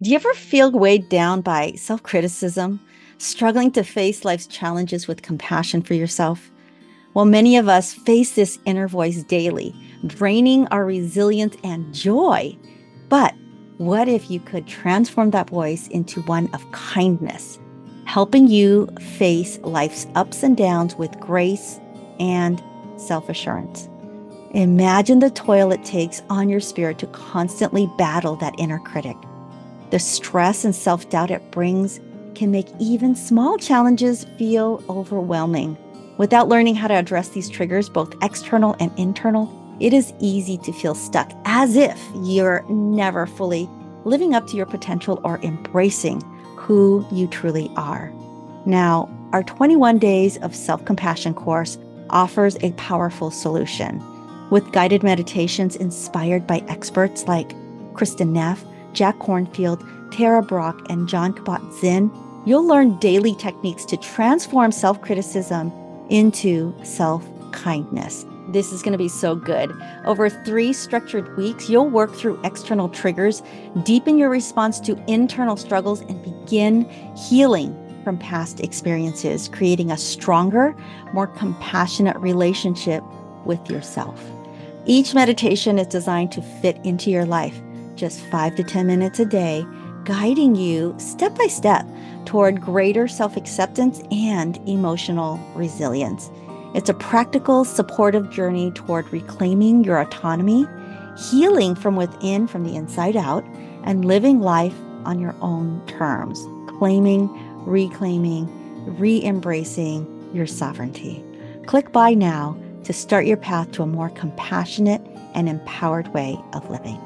Do you ever feel weighed down by self criticism, struggling to face life's challenges with compassion for yourself? Well, many of us face this inner voice daily, draining our resilience and joy. But what if you could transform that voice into one of kindness, helping you face life's ups and downs with grace and self assurance? Imagine the toil it takes on your spirit to constantly battle that inner critic. The stress and self doubt it brings can make even small challenges feel overwhelming. Without learning how to address these triggers, both external and internal, it is easy to feel stuck as if you're never fully living up to your potential or embracing who you truly are. Now, our 21 Days of Self Compassion course offers a powerful solution. With guided meditations inspired by experts like Kristin Neff, Jack Kornfield, Tara Brach, and Jon Kabat-Zinn, you'll learn daily techniques to transform self criticism into self kindness. This is going to be so good. Over three structured weeks, you'll work through external triggers, deepen your response to internal struggles, and begin healing from past experiences, creating a stronger, more compassionate relationship with yourself. Each meditation is designed to fit into your life just five to 10 minutes a day, guiding you step by step toward greater self acceptance and emotional resilience. It's a practical, supportive journey toward reclaiming your autonomy, healing from within, from the inside out, and living life on your own terms, claiming, reclaiming, re embracing your sovereignty. Click buy now to start your path to a more compassionate and empowered way of living.